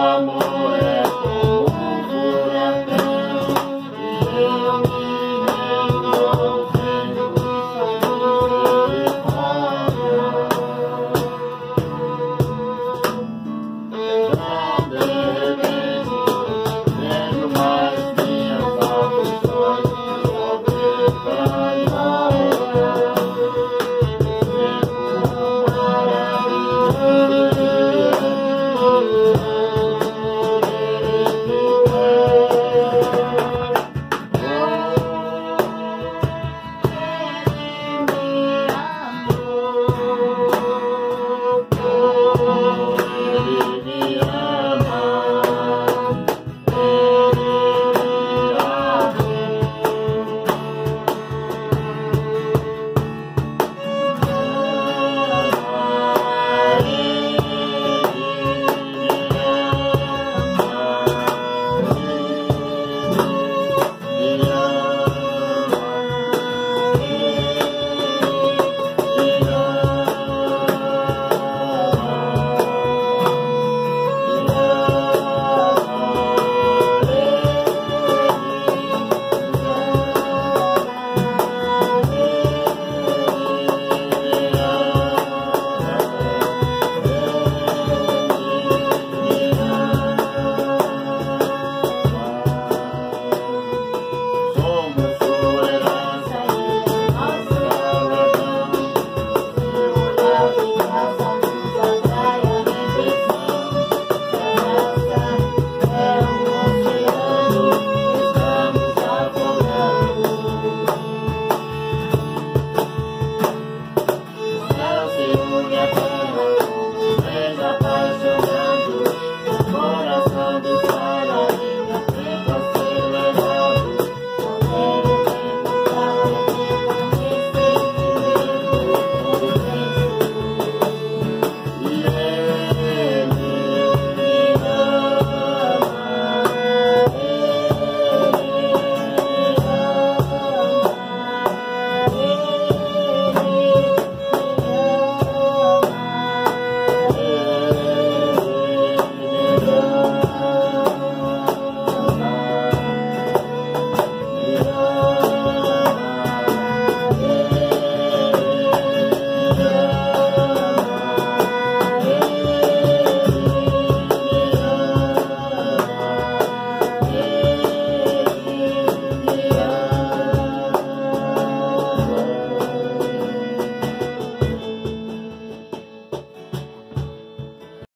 amor.